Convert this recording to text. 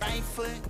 right foot